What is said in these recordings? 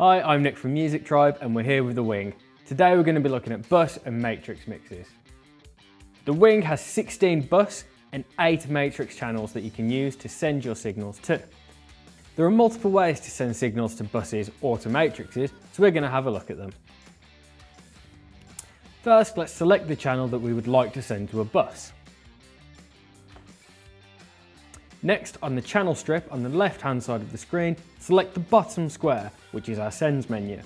Hi, I'm Nick from Music Tribe and we're here with The Wing. Today we're going to be looking at bus and matrix mixes. The Wing has 16 bus and 8 matrix channels that you can use to send your signals to. There are multiple ways to send signals to buses or to matrices, so we're going to have a look at them. First, let's select the channel that we would like to send to a bus. Next, on the channel strip on the left hand side of the screen, select the bottom square, which is our sends menu.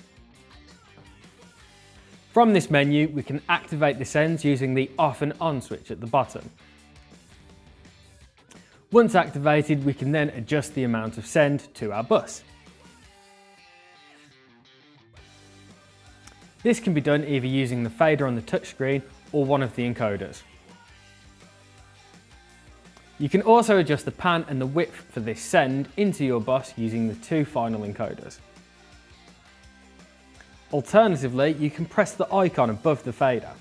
From this menu, we can activate the sends using the off and on switch at the bottom. Once activated, we can then adjust the amount of send to our bus. This can be done either using the fader on the touchscreen or one of the encoders. You can also adjust the pan and the width for this send into your bus using the two final encoders. Alternatively, you can press the icon above the fader.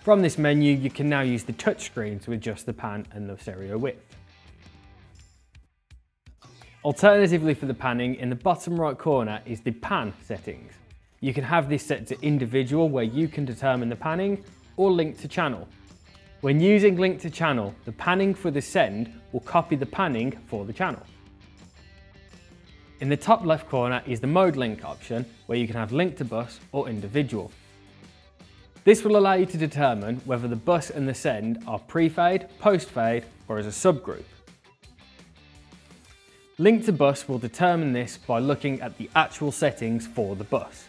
From this menu, you can now use the touchscreen to adjust the pan and the stereo width. Alternatively for the panning, in the bottom right corner is the pan settings. You can have this set to individual where you can determine the panning or link to channel when using link to channel, the panning for the send will copy the panning for the channel. In the top left corner is the mode link option where you can have link to bus or individual. This will allow you to determine whether the bus and the send are pre-fade, post-fade or as a subgroup. Link to bus will determine this by looking at the actual settings for the bus.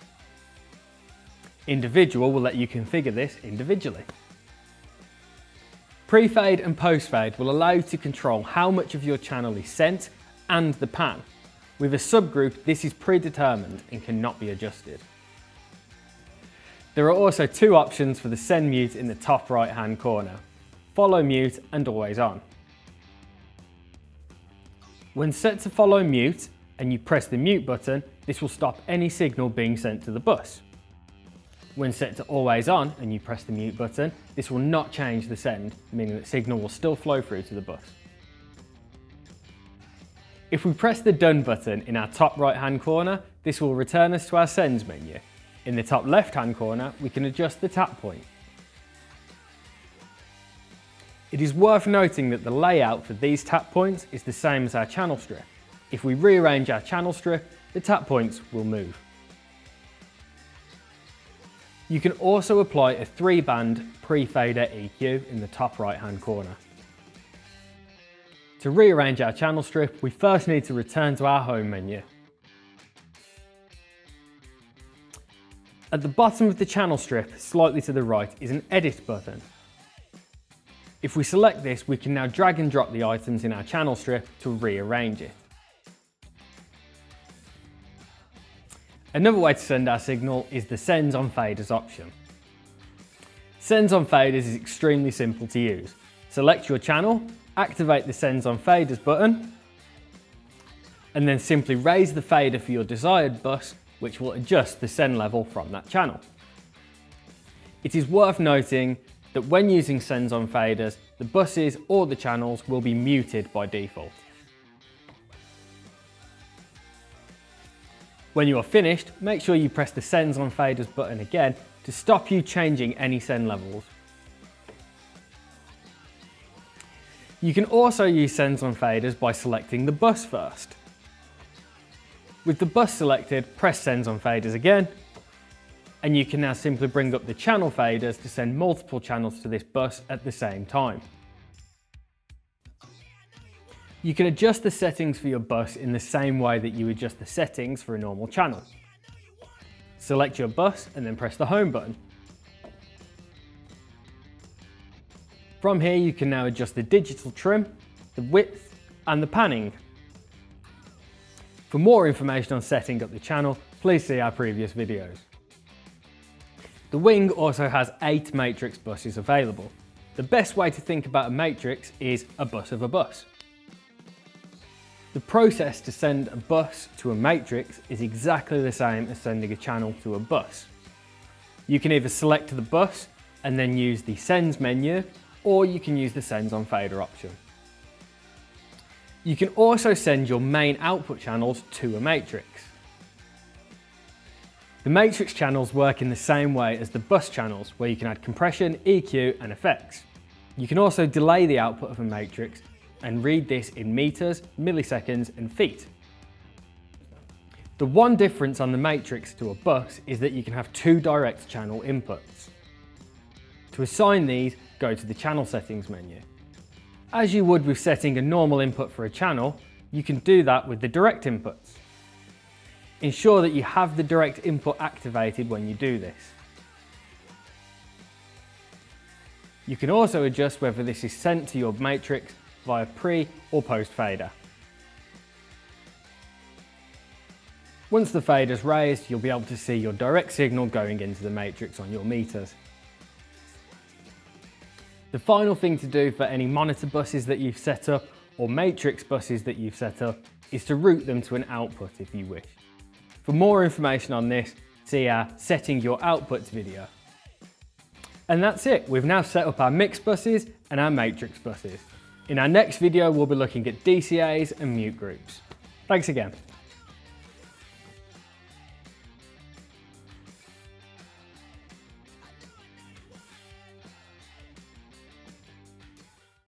Individual will let you configure this individually. Pre-fade and post-fade will allow you to control how much of your channel is sent and the pan. With a subgroup, this is predetermined and cannot be adjusted. There are also two options for the send mute in the top right hand corner, follow mute and always on. When set to follow mute and you press the mute button, this will stop any signal being sent to the bus. When set to always on and you press the mute button, this will not change the send, meaning that signal will still flow through to the bus. If we press the done button in our top right hand corner, this will return us to our sends menu. In the top left hand corner, we can adjust the tap point. It is worth noting that the layout for these tap points is the same as our channel strip. If we rearrange our channel strip, the tap points will move. You can also apply a three band pre-fader EQ in the top right hand corner. To rearrange our channel strip, we first need to return to our home menu. At the bottom of the channel strip, slightly to the right, is an edit button. If we select this, we can now drag and drop the items in our channel strip to rearrange it. Another way to send our signal is the sends on faders option. Sends on faders is extremely simple to use. Select your channel, activate the sends on faders button, and then simply raise the fader for your desired bus, which will adjust the send level from that channel. It is worth noting that when using sends on faders, the buses or the channels will be muted by default. When you are finished, make sure you press the Sends on Faders button again to stop you changing any send levels. You can also use Sends on Faders by selecting the bus first. With the bus selected, press Sends on Faders again, and you can now simply bring up the channel faders to send multiple channels to this bus at the same time. You can adjust the settings for your bus in the same way that you adjust the settings for a normal channel. Select your bus and then press the home button. From here you can now adjust the digital trim, the width and the panning. For more information on setting up the channel, please see our previous videos. The Wing also has 8 matrix buses available. The best way to think about a matrix is a bus of a bus. The process to send a bus to a matrix is exactly the same as sending a channel to a bus. You can either select the bus and then use the sends menu, or you can use the sends on fader option. You can also send your main output channels to a matrix. The matrix channels work in the same way as the bus channels, where you can add compression, EQ and effects. You can also delay the output of a matrix and read this in meters, milliseconds and feet. The one difference on the matrix to a bus is that you can have two direct channel inputs. To assign these, go to the channel settings menu. As you would with setting a normal input for a channel, you can do that with the direct inputs. Ensure that you have the direct input activated when you do this. You can also adjust whether this is sent to your matrix via pre or post fader. Once the fader is raised, you'll be able to see your direct signal going into the matrix on your meters. The final thing to do for any monitor buses that you've set up or matrix buses that you've set up is to route them to an output if you wish. For more information on this, see our setting your outputs video. And that's it, we've now set up our mix buses and our matrix buses. In our next video, we'll be looking at DCAs and mute groups. Thanks again.